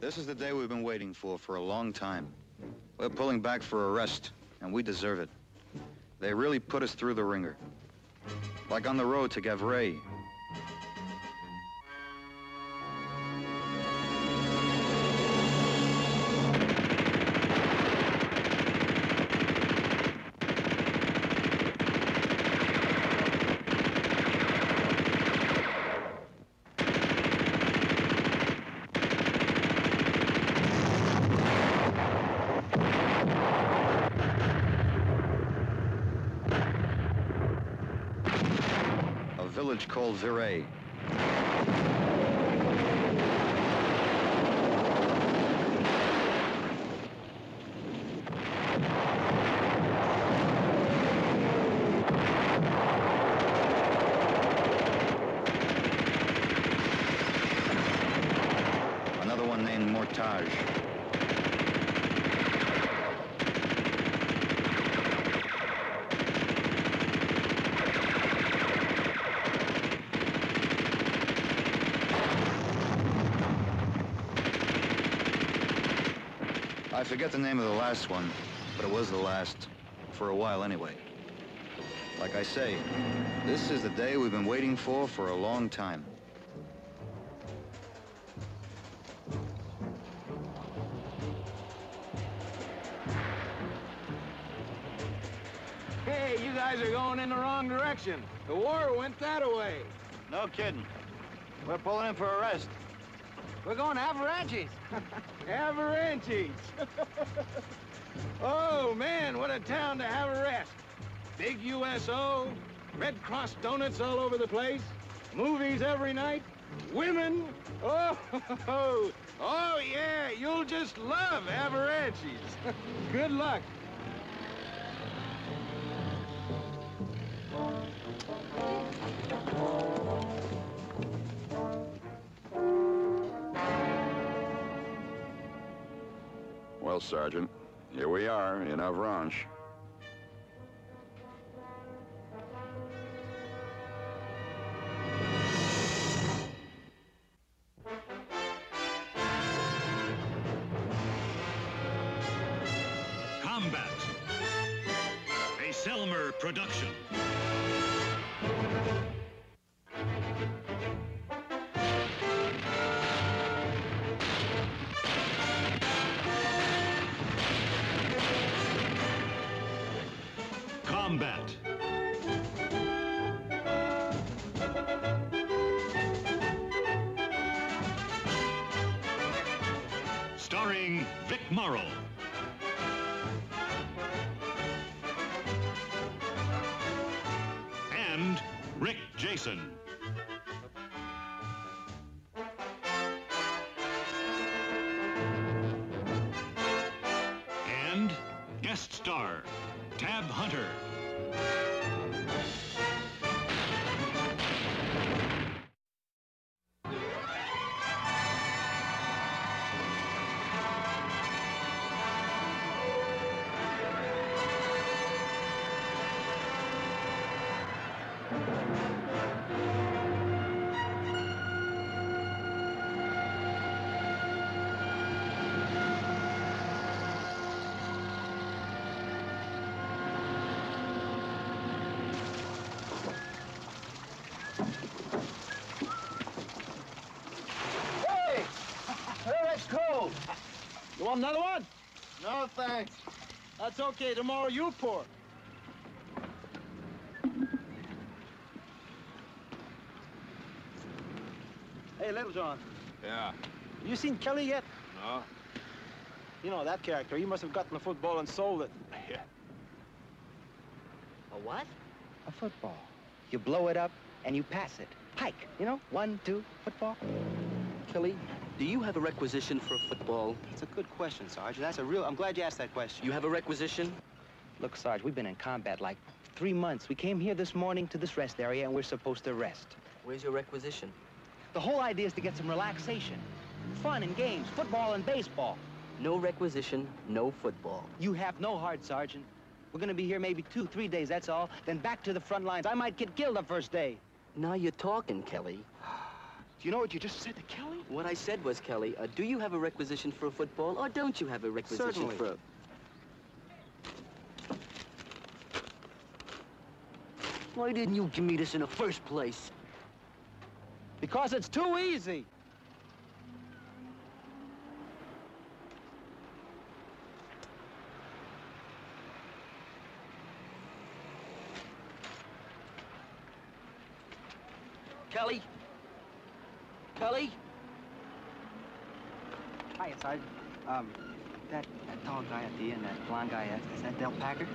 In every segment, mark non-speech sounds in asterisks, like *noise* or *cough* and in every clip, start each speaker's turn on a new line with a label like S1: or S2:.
S1: This is the day we've been waiting for for a long time. We're pulling back for a rest, and we deserve it. They really put us through the ringer. Like on the road to Gavray. I forget the name of the last one, but it was the last, for a while anyway. Like I say, this is the day we've been waiting for for a long time.
S2: Hey, you guys are going in the wrong direction. The war went that way.
S1: No kidding. We're pulling in for arrest.
S2: We're going to Avalanches. Avalanches. oh, man, what a town to have a rest. Big USO, Red Cross donuts all over the place, movies every night, women. Oh, *laughs* oh, oh yeah, you'll just love Avalanches. Good luck.
S3: Well, Sergeant, here we are in Avranches.
S4: Combat. Starring Vic Morrow.
S2: Thanks. That's okay. Tomorrow you pour. Hey, Littlejohn.
S5: Yeah.
S2: Have you seen Kelly yet?
S5: No?
S2: You know that character. He must have gotten a football and sold it. *laughs*
S5: Yeah.
S6: A what?
S7: A football. You blow it up and you pass it. Pike, you know? One, two, football.
S6: Kelly, do you have a requisition for a football?
S7: That's a good question, Sarge. That's a real... I'm glad you asked that question.
S6: You have a requisition?
S7: Look, Sarge, we've been in combat like three months. We came here this morning to this rest area and we're supposed to rest.
S6: Where's your requisition?
S7: The whole idea is to get some relaxation. Fun and games, football and baseball.
S6: No requisition, no football.
S7: You have no heart, Sergeant. We're gonna be here maybe two, three days, that's all. Then back to the front lines. I might get killed the first day.
S6: Now you're talking, Kelly. *sighs*
S7: Do you know what you just said to Kelly?
S6: What I said was, Kelly, uh, do you have a requisition for a football, or don't you have a requisition
S7: Certainly.
S6: for a... Why didn't you give me this in the first place?
S7: Because it's too easy.
S6: Kelly? Kelly?
S7: Sergeant. Um, that, that tall guy at the end, that blonde guy, that's, is that Del Packer?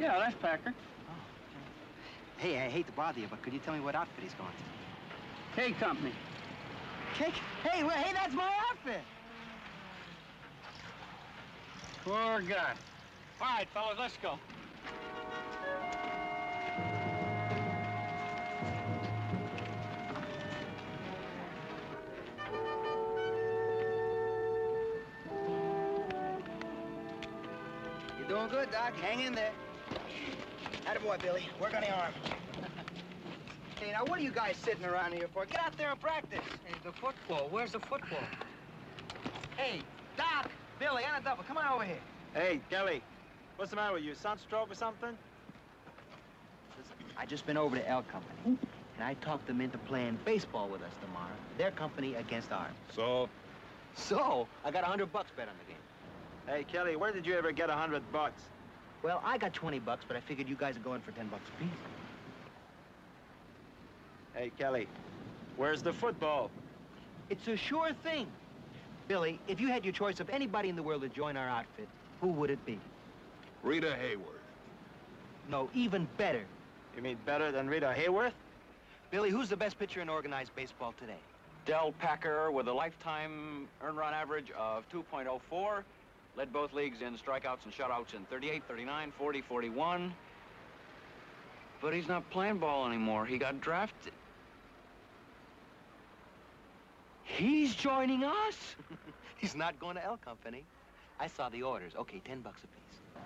S5: Yeah, that's Packer.
S7: Hey, I hate to bother you, but could you tell me what outfit he's going to?
S5: K Company.
S7: Cake? Hey, well, hey, that's my outfit.
S5: Poor guy. All right, fellas, let's go.
S7: You're doing good, Doc. Hang in there. Attaboy, Billy. Work on the arm. *laughs* hey, now, what are you guys sitting around here for? Get out there and practice.
S5: Hey, the football. Where's the football?
S7: Hey, Doc, Billy, and a double. Come on over here.
S8: Hey, Kelly, what's the matter with you? Sunstroke or something?
S7: I just been over to L Company, and I talked them into playing baseball with us tomorrow. Their company against ours.
S8: So?
S7: So, I got a hundred bucks bet on the game.
S8: Hey, Kelly, where did you ever get a hundred bucks?
S7: Well, I got 20 bucks, but I figured you guys are going for 10 bucks apiece.
S8: Hey, Kelly, where's the football?
S7: It's a sure thing. Billy, if you had your choice of anybody in the world to join our outfit, who would it be?
S9: Rita Hayworth.
S7: No, even better.
S8: You mean better than Rita Hayworth?
S7: Billy, who's the best pitcher in organized baseball today?
S10: Del Packer with a lifetime earned run average of 2.04. Led both leagues in strikeouts and shutouts in 38, 39, 40, 41. But he's not playing ball anymore. He got drafted.
S7: He's joining us? *laughs* He's not going to L Company. I saw the orders. Okay, 10 bucks apiece.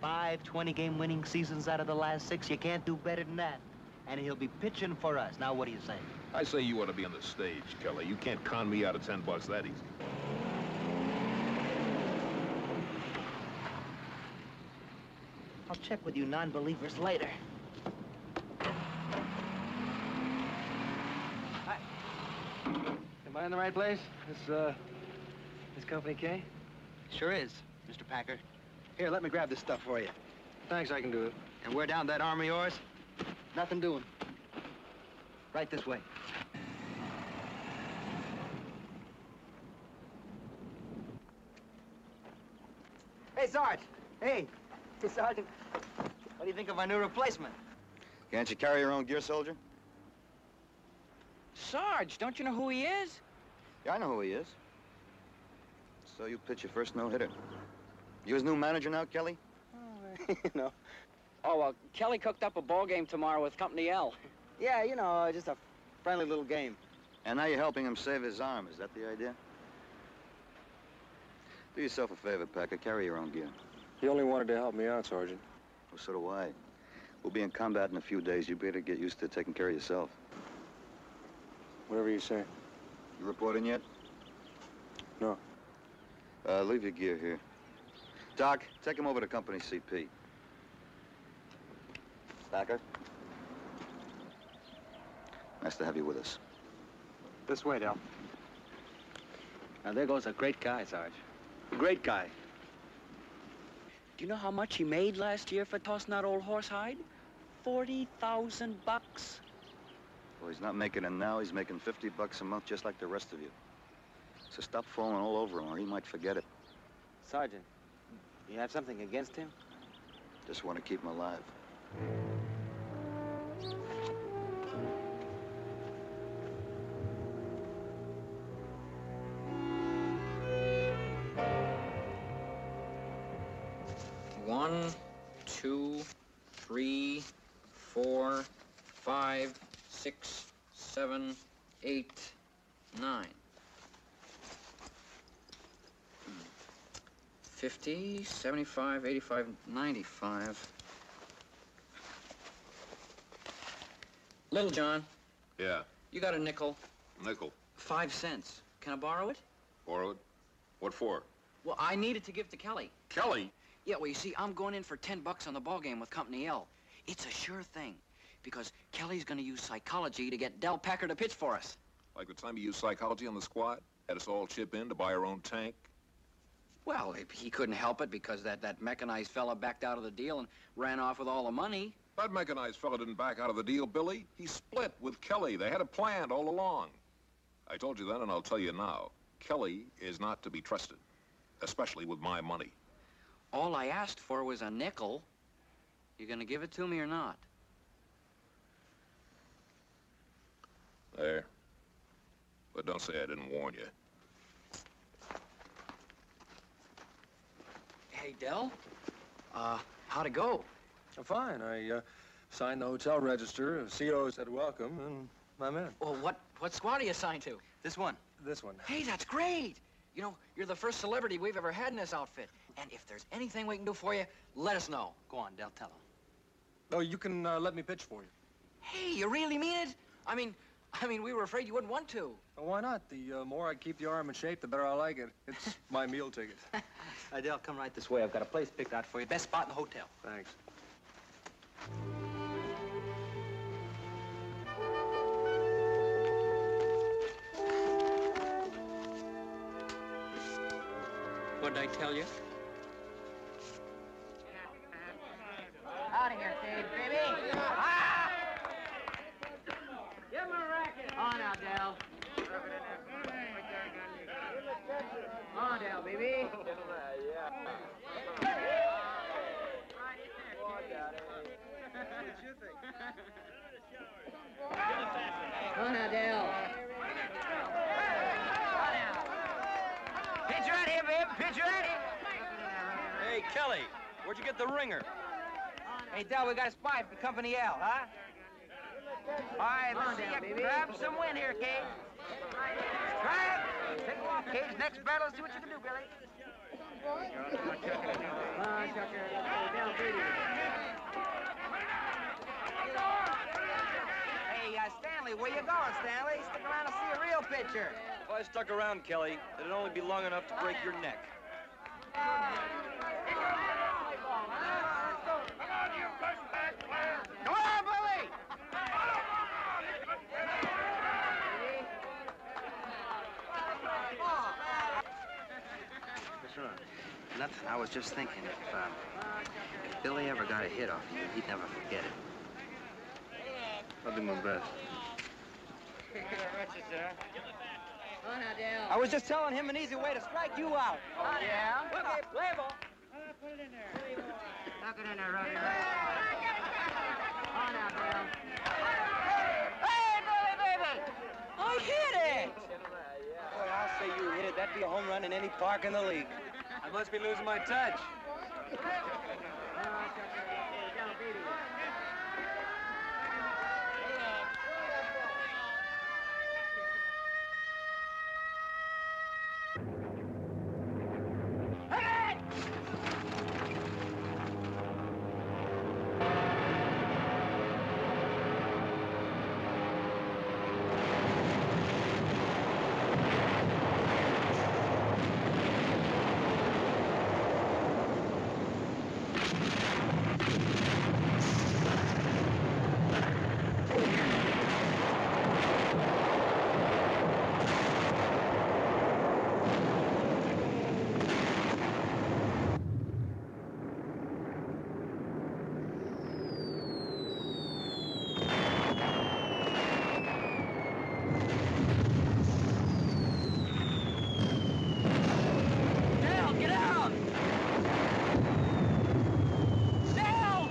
S7: Five 20-game winning seasons out of the last six. You can't do better than that. And he'll be pitching for us. Now, what do you say?
S9: I say you ought to be on the stage, Kelly. You can't con me out of 10 bucks that easy.
S7: I'll check with you non-believers later.
S5: Am I in the right place? This, uh, this Company K?
S7: Sure is, Mr. Packer. Here, let me grab this stuff for you.
S5: Thanks, I can do it.
S7: And we're down that arm of yours. Nothing doing. Right this way. Hey, Sarge. Hey. Hey, *laughs* Sergeant. What do you think of my new replacement?
S1: Can't you carry your own gear, soldier?
S10: Sarge, don't you know who he is?
S1: Yeah, I know who he is. So you pitch your first no-hitter. You his new manager now, Kelly?
S5: Oh, you know.
S10: Oh, well, Kelly cooked up a ball game tomorrow with Company L.
S7: Yeah, you know, uh, just a friendly little game.
S1: And now you're helping him save his arm. Is that the idea? Do yourself a favor, Packer. Carry your own gear.
S8: He only wanted to help me out, Sergeant.
S1: Well, so do I. We'll be in combat in a few days. You better get used to taking care of yourself.
S8: Whatever you say.
S1: You reporting yet?
S8: No.
S1: Uh, leave your gear here. Doc, take him over to Company CP. Packer? Nice to have you with us.
S8: This way, Del.
S5: Now, there goes a great guy, Sarge.
S8: A Great guy.
S6: Do you know how much he made last year for tossing that old horsehide? 40,000 bucks.
S1: Well, he's not making it now. He's making 50 bucks a month just like the rest of you. So stop falling all over him or he might forget it.
S5: Sergeant, you have something against him?
S1: Just want to keep him alive.
S10: Seven, eight, nine. Fifty, seventy-five, eighty-five, ninety-five. Littlejohn,
S9: Yeah.
S10: You got a nickel.
S3: Nickel.
S10: Five cents. Can I borrow it?
S3: Borrow it? What for?
S10: Well, I need it to give to Kelly.
S3: Kelly?
S10: Yeah, well, you see, I'm going in for 10 bucks on the ball game with Company L. It's a sure thing, because Kelly's gonna use psychology to get Del Packer to pitch for us.
S9: Like the time he used psychology on the squad? Had us all chip in to buy our own tank?
S10: Well, he- he couldn't help it because that, that mechanized fella backed out of the deal and ran off with all the money.
S9: That mechanized fella didn't back out of the deal, Billy. He split with Kelly. They had it planned all along. I told you then, and I'll tell you now. Kelly is not to be trusted, especially with my money.
S10: All I asked for was a nickel. You gonna give it to me or not?
S9: There. But don't say I didn't warn you.
S10: Hey, Del. Uh, how'd it go?
S11: Fine. I uh, signed the hotel register. CO said welcome, and I'm in.
S10: Well, what, what squad are you assigned to?
S7: This one.
S11: This one.
S10: Hey, that's great. You know, you're the first celebrity we've ever had in this outfit. And if there's anything we can do for you, let us know.
S7: Go on, Del, tell him.
S11: Oh, you can uh, let me pitch for you.
S10: Hey, you really mean it? I mean, I mean, we were afraid you wouldn't want to.
S11: Uh, why not? The uh, more I keep the arm in shape, the better I like it. It's *laughs* my meal ticket. *laughs*
S7: Del, come right this way. I've got a place picked out for you. Best spot in the hotel.
S11: Thanks.
S10: What'd I tell you?
S12: For Company L, huh? All right, let's see you grab some wind here, Cade. Try it. Take Caje. Next battle, see what you can do, Billy. Brady. Hey, uh, Stanley, where you going, Stanley? Stick around to see a real pitcher.
S5: If I stuck around, Kelly, it'd only be long enough to break your neck.
S12: Come on, Billy!
S7: What's wrong? Nothing. I was just thinking if, um, if Billy ever got a hit off you, he'd never forget it.
S11: I'll do my best.
S12: On now, Del.
S5: I was just telling him an easy way to strike you out.
S12: Oh, yeah?
S5: Okay, play ball.
S12: Tuck it in there, Roger. On now, Del. Hey, Billy, baby!
S5: I hit it! Boy, I'll say you hit it. That'd be a home run in any park in the league. Must be losing my touch.
S12: Del, get out! Del!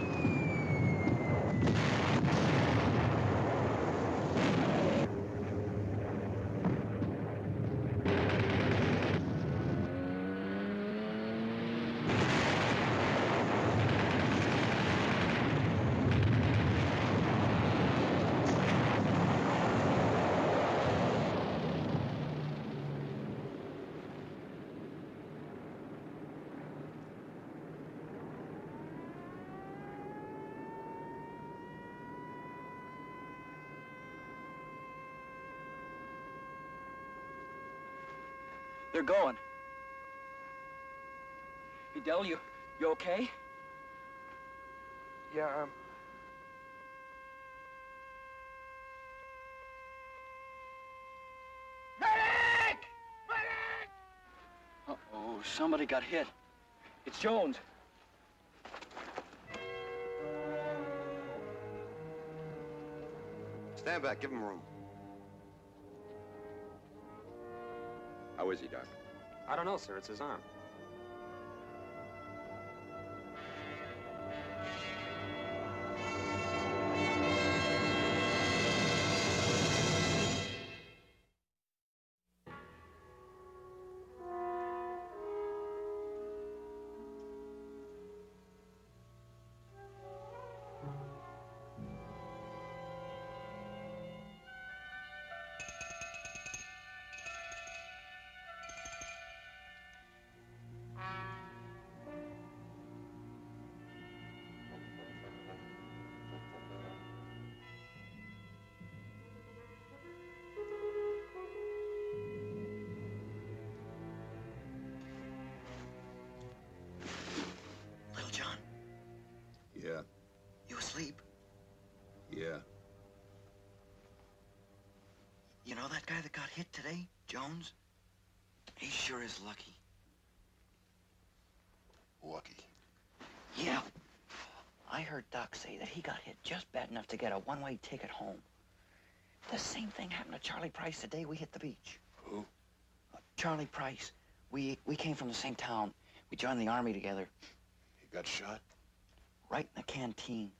S6: They're going. Hey, Del, you, you okay?
S13: Yeah, um...
S10: Medic! Medic!
S6: Uh-oh, somebody got hit. It's Jones.
S1: Stand back. Give him room.
S3: How is he, Doc?
S13: I don't know, sir. It's his arm.
S14: Know that guy that got hit today, Jones? He sure is lucky.
S15: Lucky.
S6: Yeah. I heard Doc say that he got hit just bad enough to get a one-way ticket home. The same thing happened to Charlie Price the day we hit the beach.
S15: Who?
S6: Uh, Charlie Price. We we came from the same town. We joined the army together.
S15: He got shot?
S6: Right in the canteen.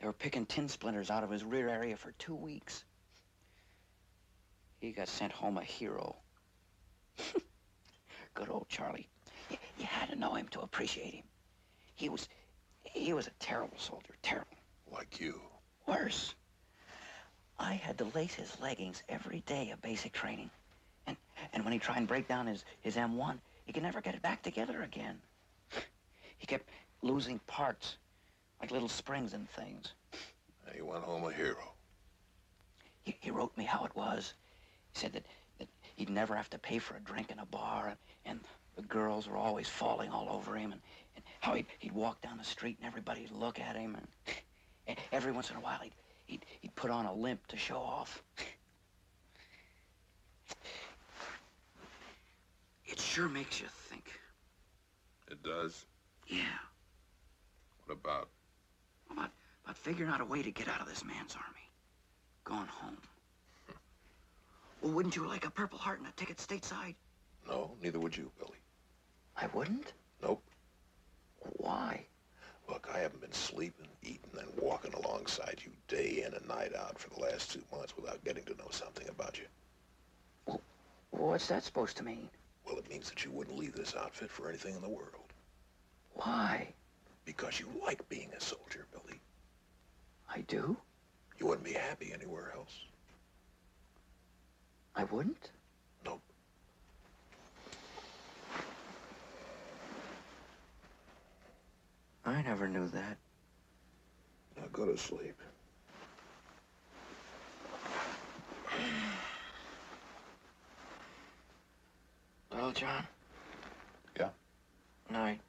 S6: They were picking tin splinters out of his rear area for two weeks. He got sent home a hero. *laughs* Good old Charlie. You, you had to know him to appreciate him. He was, he was a terrible soldier, terrible.
S15: Like you.
S6: Worse. I had to lace his leggings every day of basic training. And, and when he tried and break down his, his M1, he could never get it back together again. He kept losing parts, like little springs and things.
S15: He went home a hero.
S6: He, he wrote me how it was. He said that, that he'd never have to pay for a drink in a bar, and the girls were always falling all over him, and, and how he'd, he'd walk down the street and everybody'd look at him, and e- every once in a while he'd, he'd, he'd put on a limp to show off. It sure makes you think.
S15: It does?
S6: Yeah,
S15: What about?
S6: about, about figuring out a way to get out of this man's army. Going home. Well, wouldn't you like a Purple Heart and a ticket stateside?
S15: No, neither would you, Billy.
S6: I wouldn't?
S15: Nope.
S6: Why?
S15: Look, I haven't been sleeping, eating, and walking alongside you day in and night out for the last two months without getting to know something about you.
S6: What's that supposed to mean?
S15: Well, it means that you wouldn't leave this outfit for anything in the world.
S6: Why?
S15: Because you like being a soldier, Billy.
S6: I do?
S15: You wouldn't be happy anywhere else.
S6: I wouldn't?
S15: Nope.
S6: I never knew that.
S15: Now go to sleep.
S6: Well, John?
S15: Yeah? Night.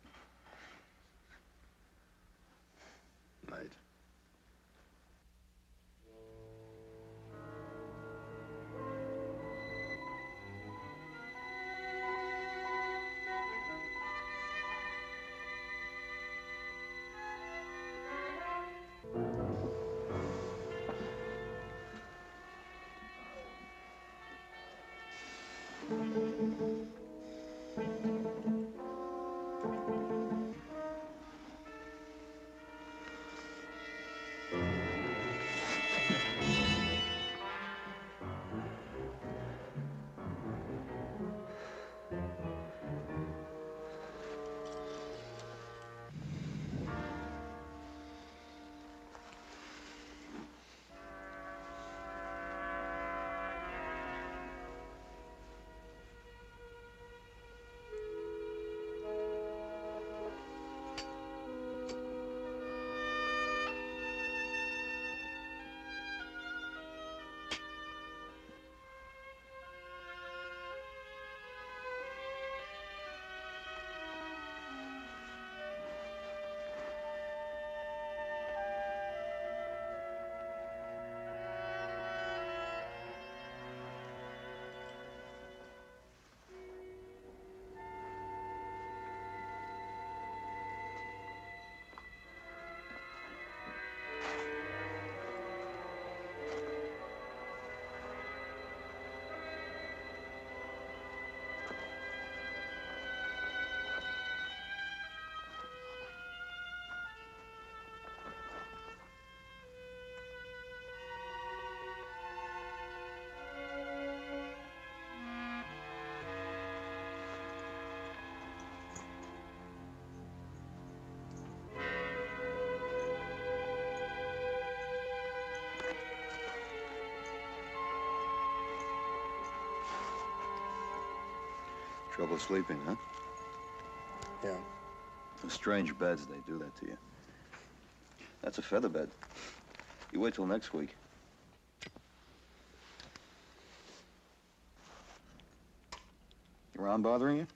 S1: Trouble sleeping, huh?
S11: Yeah.
S1: The strange beds, they do that to you. That's a feather bed. You wait till next week. Ron bothering you?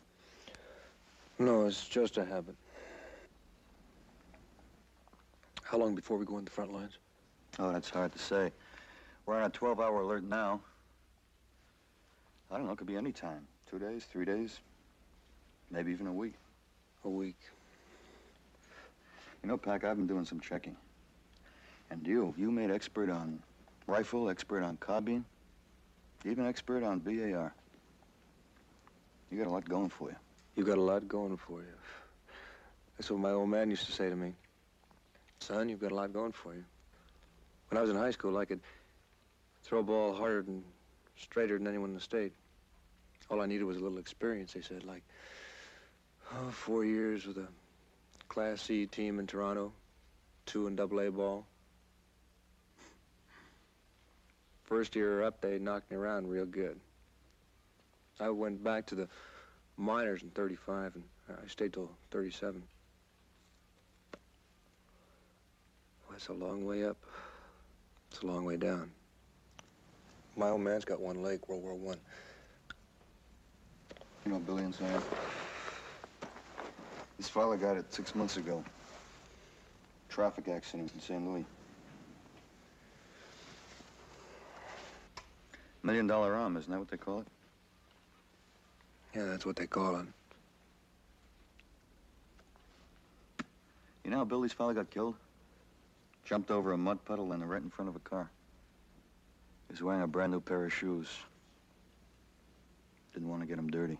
S11: No, it's just a habit. How long before we go in the front lines?
S1: Oh, that's hard to say. We're on a 12-hour alert now. I don't know, it could be any time. Two days, three days, maybe even a week.
S11: A week.
S1: You know, Pack, I've been doing some checking. And you, you made expert on rifle, expert on carbine, even expert on BAR. You got a lot going for you.
S11: You got a lot going for you. That's what my old man used to say to me. Son, you've got a lot going for you. When I was in high school, I could throw a ball harder and straighter than anyone in the state. All I needed was a little experience, they said, like oh, four years with a Class C team in Toronto, two in double A ball. First year up, they knocked me around real good. I went back to the minors in 35, and I stayed till 37. Well, that's a long way up. It's a long way down. My old man's got one leg, World War One.
S1: You know, Billy and Sam, his father got it six months ago. Traffic accident in St. Louis. Million dollar arm, isn't that what they call it?
S11: Yeah, that's what they call it.
S1: You know how Billy's father got killed? Jumped over a mud puddle and right in front of a car. He was wearing a brand new pair of shoes. Didn't want to get them dirty.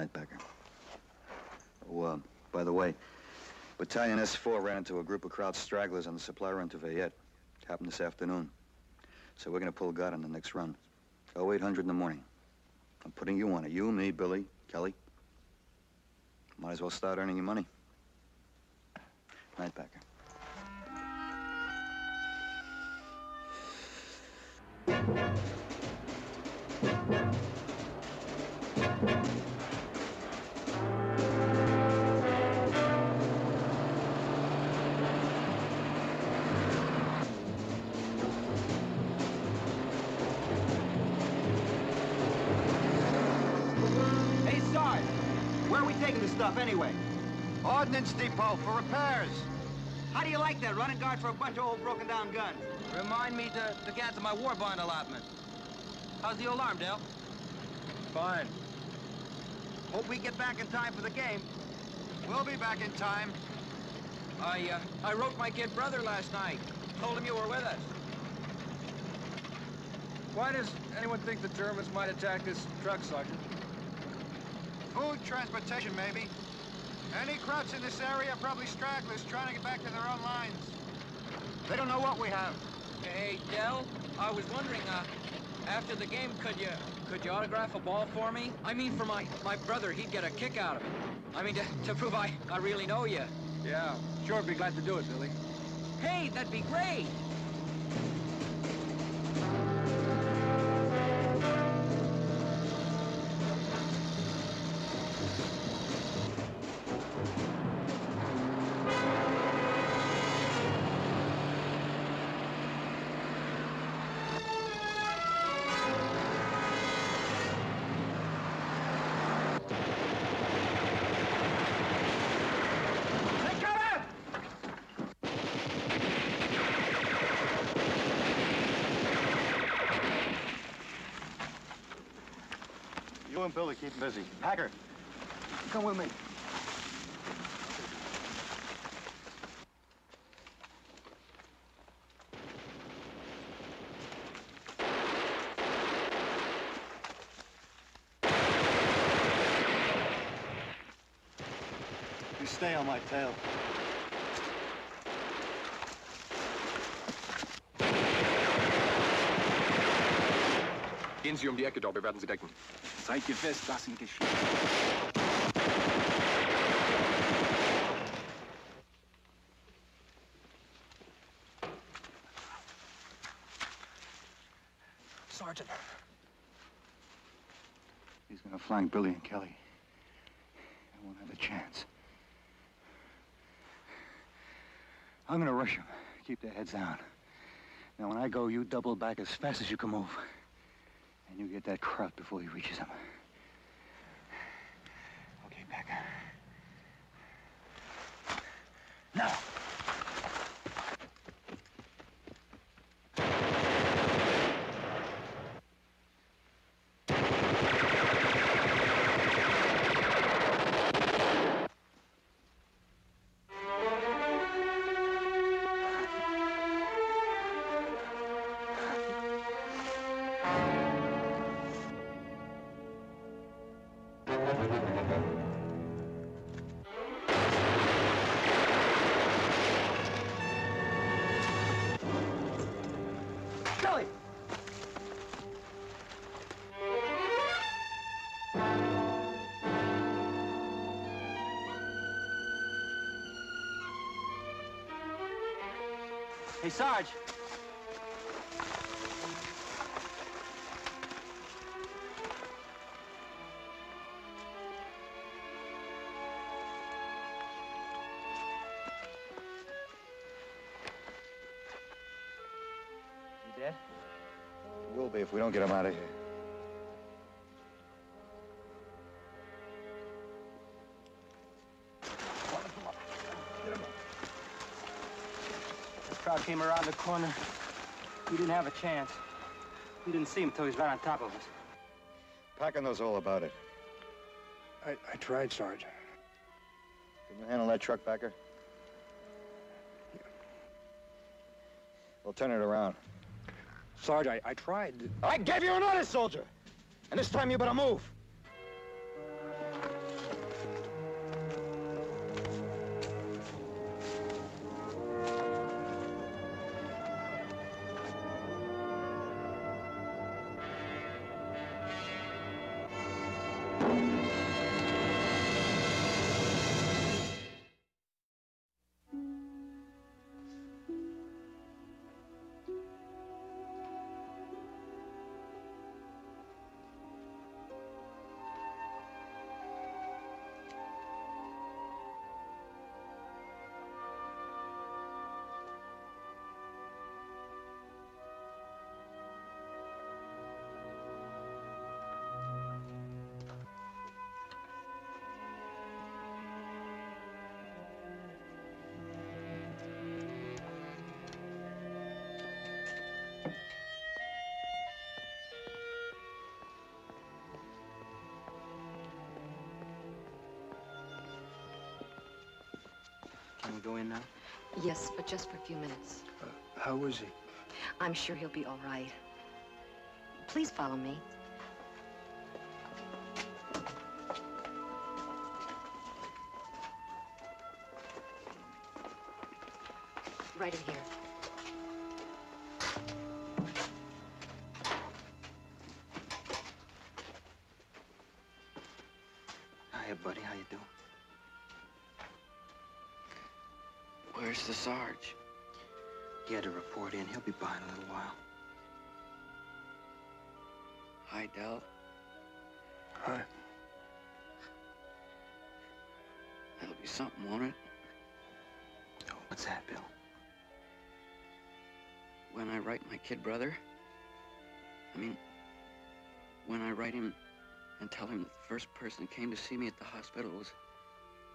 S1: Good night, Becker. Oh, uh, by the way, Battalion S4 ran into a group of Kraut stragglers on the supply run to Vayette. Happened this afternoon. So we're gonna pull guard on the next run. 0800 in the morning. I'm putting you on it. You, me, Billy, Kelly. Might as well start earning your money. Night,
S7: Ordnance depot for repairs. How do you like that, running guard for a bunch of old broken down guns?
S10: Remind me to, to cancel my war bond allotment. How's the alarm, Del?
S7: Fine. Hope we get back in time for the game. We'll be back in time.
S10: I, uh, I wrote my kid brother last night. Told him you were with us.
S11: Why does anyone think the Germans might attack this truck, Sergeant?
S16: Food transportation, maybe. Any Krauts in this area are probably stragglers trying to get back to their own lines. They don't know what we have.
S10: Hey, Del, I was wondering, uh, after the game, could you could you autograph a ball for me? I mean, for my my brother, he'd get a kick out of it. I mean, to, to prove I I really know you.
S11: Yeah, sure, be glad to do it, Billy.
S10: Hey, that'd be great.
S1: Billy keep busy. Hacker, come with me. You stay on my tail.
S2: Gehen Sie um die Ecke wir werden Sie decken.
S17: Seid ihr fest, das sind geschehen.
S18: Sergeant.
S1: He's gonna flank Billy and Kelly. I won't have a chance. I'm gonna rush them. Keep their heads down. Now, when I go, you double back as fast as you can move. You get that Kraut before he reaches him.
S7: Sarge.
S1: You dead? Will be if we don't get him out of here.
S7: Crowd came around the corner. We didn't have a chance. We didn't see him until he was right on top of us.
S1: Packer knows all about it.
S11: I, I tried, Sarge.
S1: Can you handle that truck, Packer? We'll turn it around.
S11: Sarge, I, I tried.
S1: I gave you an order, soldier! And this time you better move.
S7: Can we go in now?
S19: Yes, but just for a few minutes.
S11: Uh, how was he?
S19: I'm sure he'll be all right. Please follow me.
S7: He had to report in. He'll be by in a little while.
S6: Hi, Del.
S11: Hi.
S6: That'll be something, won't it?
S7: Oh, what's that, Bill?
S6: When I write my kid brother, I mean, when I write him and tell him that the first person that came to see me at the hospital was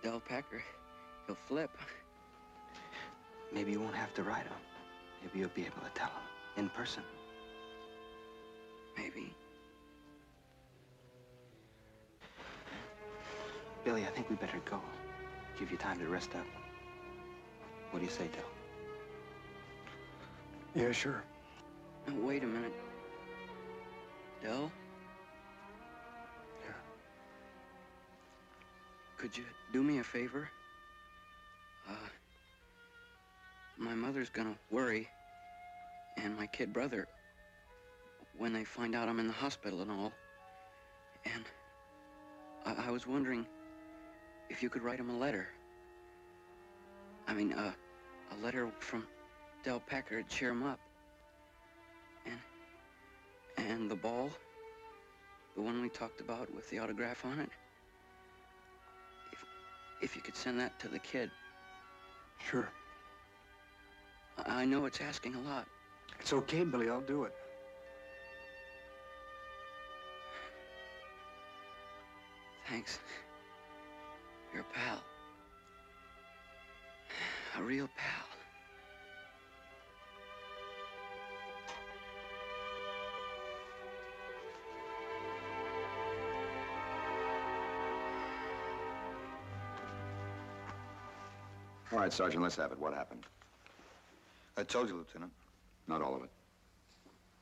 S6: Del Packer, he'll flip.
S7: Maybe you won't have to write him. Maybe you'll be able to tell him in person.
S6: Maybe.
S7: Billy, I think we better go. Give you time to rest up. What do you say, Del?
S11: Yeah, sure.
S6: No, wait a minute. Del?
S11: Yeah.
S6: Could you do me a favor? Uh, my mother's gonna worry, and my kid brother, when they find out I'm in the hospital and all. And I, I was wondering if you could write him a letter. I mean, uh, a letter from Del Packer to cheer him up. And, and the ball? The one we talked about with the autograph on it? If, if you could send that to the kid.
S11: Sure.
S6: I, I know it's asking a lot.
S11: It's okay, Billy. I'll do it.
S6: Thanks. You're a pal. A real pal.
S3: All right, Sergeant, let's have it. What happened?
S1: I told you, Lieutenant.
S3: Not all of it.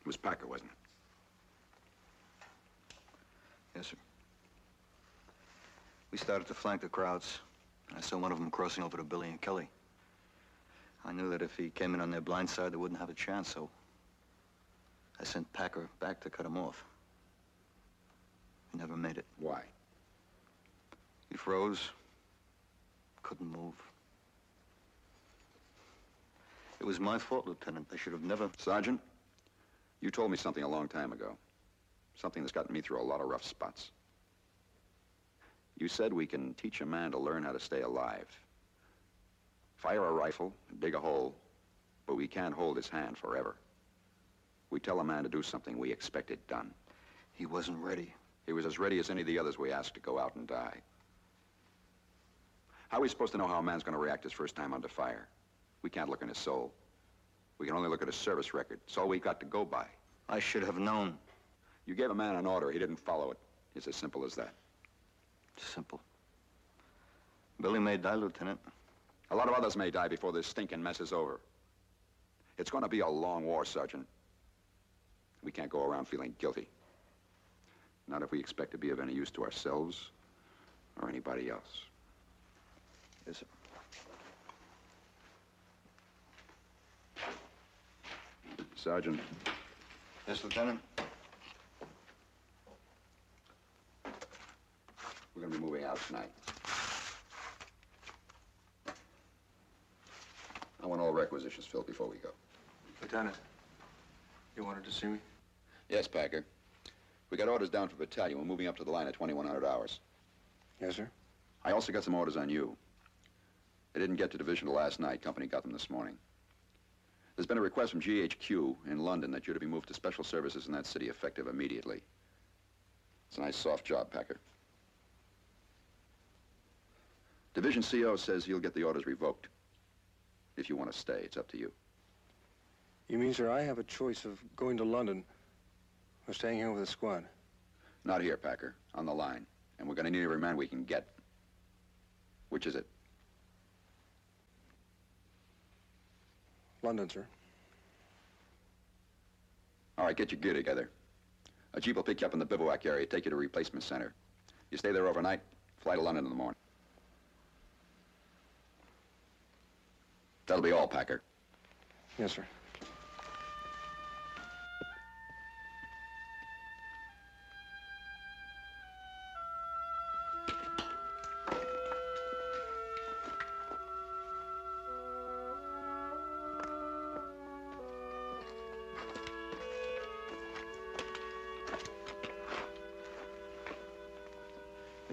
S3: It was Packer, wasn't it?
S1: Yes, sir. We started to flank the crowds. And I saw one of them crossing over to Billy and Kelly. I knew that if he came in on their blind side, they wouldn't have a chance, so I sent Packer back to cut him off. He never made it.
S3: Why?
S1: He froze, couldn't move. It was my fault, Lieutenant. I should have never...
S3: Sergeant, you told me something a long time ago. Something that's gotten me through a lot of rough spots. You said we can teach a man to learn how to stay alive. Fire a rifle, dig a hole, but we can't hold his hand forever. We tell a man to do something, we expect it done.
S1: He wasn't ready.
S3: He was as ready as any of the others we asked to go out and die. How are we supposed to know how a man's going to react his first time under fire? We can't look in his soul. We can only look at his service record. It's all we've got to go by.
S1: I should have known.
S3: You gave a man an order. He didn't follow it. It's as simple as that.
S1: Simple. Billy may die, Lieutenant.
S3: A lot of others may die before this stinking mess is over. It's going to be a long war, Sergeant. We can't go around feeling guilty. Not if we expect to be of any use to ourselves or anybody else.
S1: Yes, sir.
S3: Sergeant.
S1: Yes, Lieutenant.
S3: We're going to be moving out tonight. I want all requisitions filled before we go.
S11: Lieutenant, you wanted to see me?
S3: Yes, Packer. We got orders down for battalion. We're moving up to the line at 2100 hours.
S11: Yes, sir.
S3: I also got some orders on you. They didn't get to division till last night. Company got them this morning. There's been a request from GHQ in London that you're to be moved to special services in that city effective immediately. It's a nice soft job, Packer. Division CO says he'll get the orders revoked. If you want to stay, it's up to you.
S11: You mean, sir, I have a choice of going to London or staying here with the squad?
S3: Not here, Packer. On the line. And we're going to need every man we can get. Which is it?
S11: London, sir.
S3: All right, get your gear together. A jeep will pick you up in the bivouac area, take you to replacement center. You stay there overnight, fly to London in the morning. That'll be all, Packer.
S11: Yes, sir.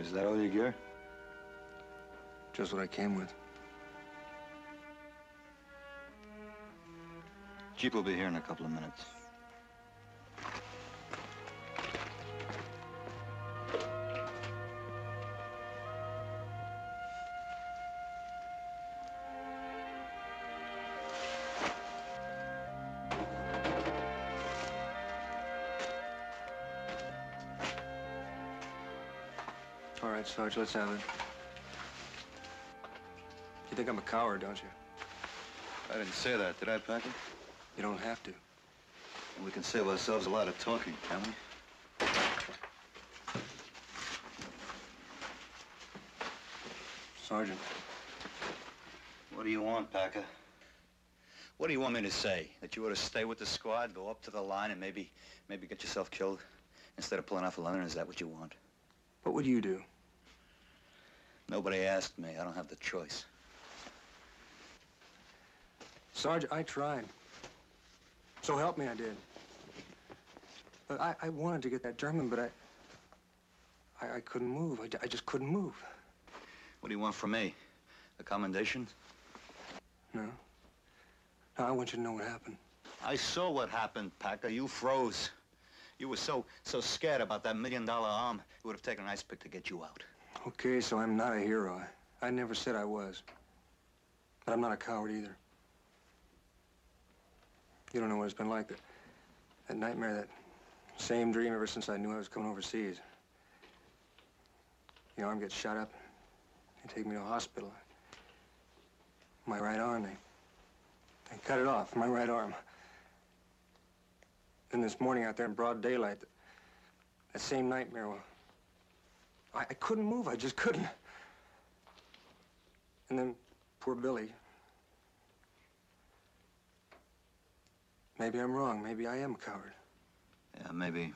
S1: Is that all your gear?
S11: Just what I came with.
S1: Jeep will be here in a couple of minutes.
S11: Sarge, let's have it. You think I'm a coward, don't you?
S1: I didn't say that, did I, Packer?
S11: You don't have to.
S1: We can save ourselves a lot of talking, can't we?
S11: Sergeant.
S1: What do you want, Packer? What do you want me to say? That you ought to stay with the squad, go up to the line, and maybe, maybe get yourself killed instead of pulling off a London? Is that what you want?
S11: What would you do?
S1: Nobody asked me. I don't have the choice.
S11: Sarge, I tried. So help me, I did. But I, I wanted to get that German, but I, I, I couldn't move. I, I just couldn't move.
S1: What do you want from me? A commendation?
S11: No. No, I want you to know what happened.
S1: I saw what happened, Packer. You froze. You were so, so scared about that million dollar arm, it would have taken an ice pick to get you out.
S11: Okay, so I'm not a hero. I, never said I was. But I'm not a coward either. You don't know what it's been like. That, that nightmare, that same dream ever since I knew I was coming overseas. Your arm gets shot up. They take me to a hospital. My right arm, they, they cut it off, my right arm. Then this morning out there in broad daylight, that same nightmare, well, I, I couldn't move. I just couldn't. And then poor Billy. Maybe I'm wrong. Maybe I am a coward.
S1: Yeah, maybe.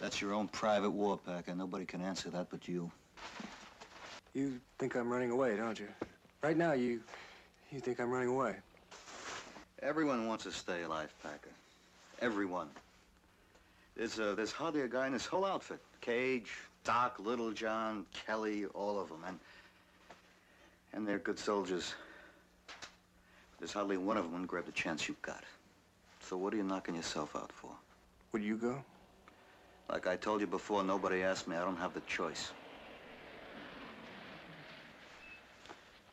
S1: That's your own private war, Packer. Nobody can answer that but you.
S11: You think I'm running away, don't you? Right now, you you think I'm running away.
S1: Everyone wants to stay alive, Packer. Everyone. There's, uh, there's hardly a guy in this whole outfit. Caje, Doc, Littlejohn, Kelly, all of them. And, and they're good soldiers. There's hardly one of them would grab the chance you've got. So what are you knocking yourself out for?
S11: Would you go?
S1: Like I told you before, nobody asked me. I don't have the choice.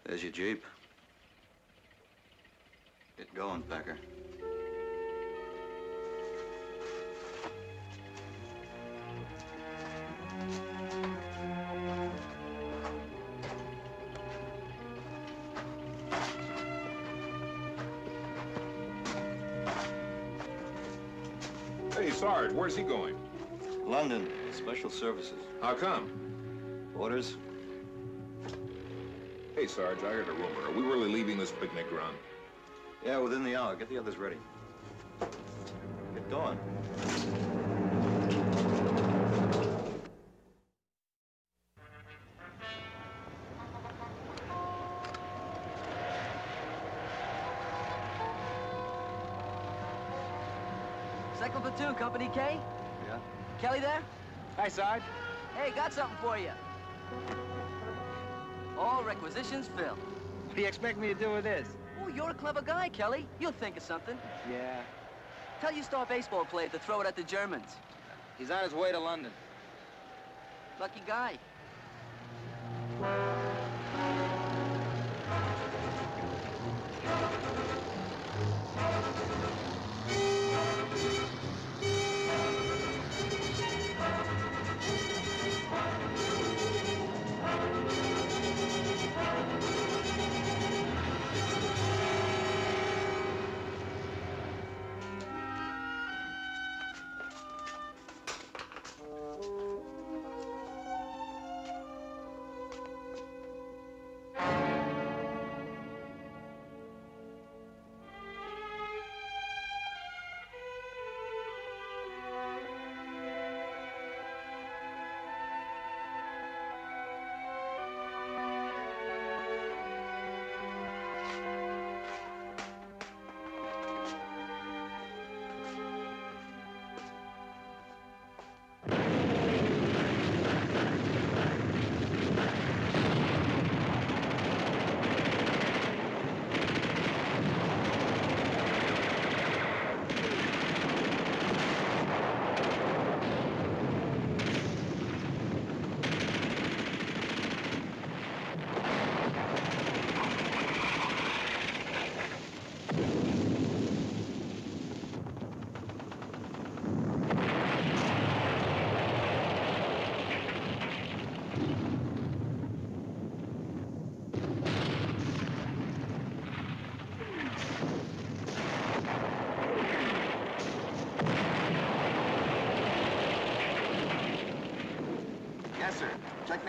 S1: There's your Jeep. Get going, Packer.
S9: Where's he going?
S1: London, Special Services.
S9: How come?
S1: Orders?
S9: Hey, Sarge, I heard a rumor. Are we really leaving this picnic ground?
S1: Yeah, within the hour. Get the others ready. Get going.
S20: Platoon, Company K?
S1: Yeah?
S20: Kelly there?
S8: Hi, Sarge.
S20: Hey, got something for you. All requisitions filled.
S8: What do you expect me to do with this?
S20: Oh, you're a clever guy, Kelly. You'll think of something.
S8: Yeah.
S20: Tell your star baseball player to throw it at the Germans.
S8: He's on his way to London.
S20: Lucky guy.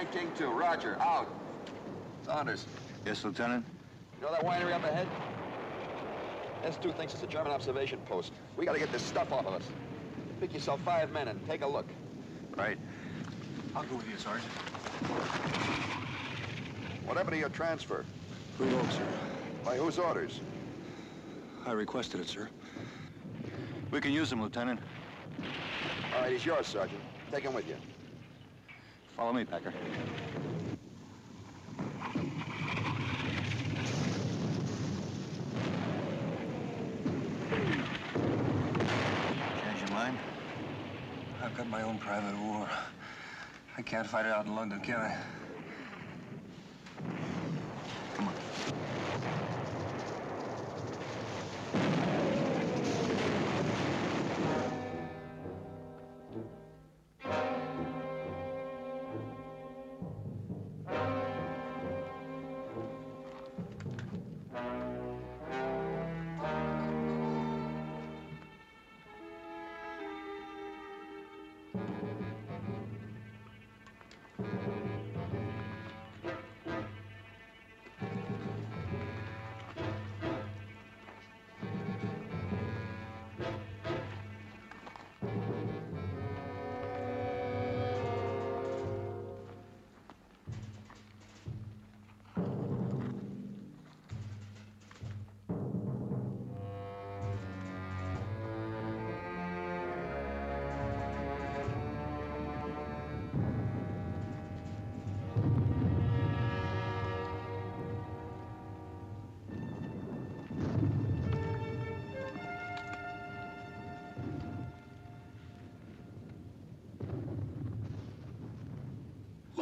S3: Checkmate King 2. Roger. Out. Saunders.
S1: Yes, Lieutenant?
S3: You know that winery up ahead? S2 thinks it's a German observation post. We gotta get this stuff off of us. Pick yourself five men and take a look.
S1: Right.
S11: I'll go with you, Sergeant.
S3: What happened to your transfer?
S11: Revoked, sir.
S3: By whose orders?
S11: I requested it, sir.
S1: We can use him, Lieutenant.
S3: All right, he's yours, Sergeant. Take him with you.
S1: Follow me, Packer.
S11: Change your mind? I've got my own private war. I can't fight it out in London, can I?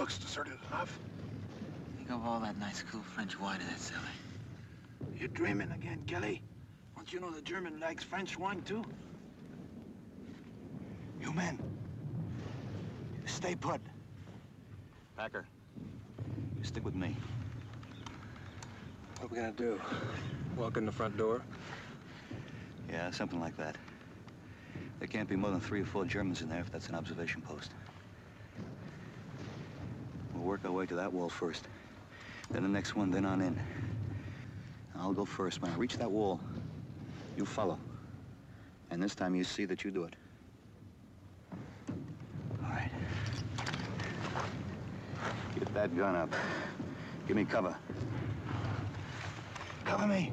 S2: Looks deserted enough.
S15: Think of all that nice, cool French wine in that cellar.
S2: You're dreaming again, Kelly. Don't you know the German likes French wine, too? You men, stay put.
S1: Packer, you stick with me.
S11: What are we gonna do? Walk in the front door?
S1: Yeah, something like that. There can't be more than three or four Germans in there if that's an observation post. Work our way to that wall first. Then the next one, then on in. I'll go first. When I reach that wall, you follow. And this time you see that you do it. All right. Get that gun up. Give me cover.
S2: Cover me.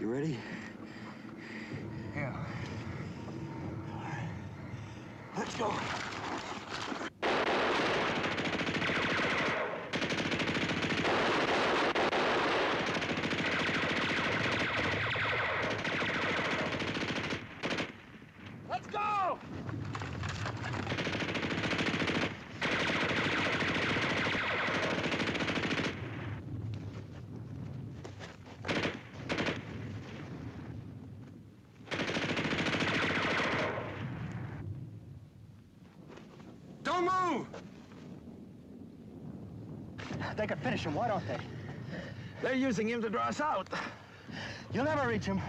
S1: You ready?
S2: Yeah. Let's go. Let's go!
S5: Don't move!
S2: They could finish him, why don't they? They're using him to draw us out. You'll never reach him.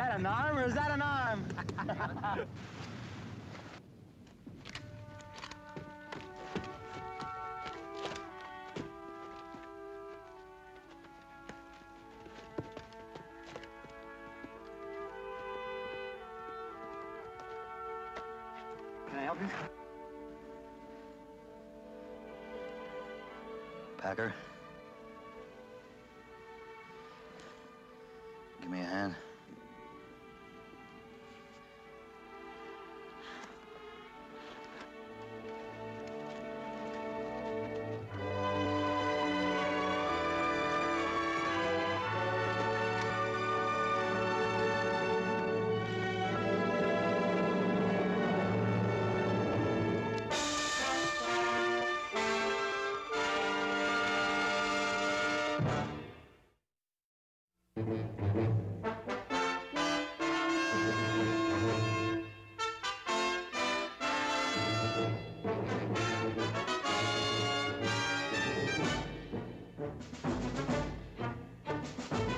S2: That an arm or is that an arm? *laughs*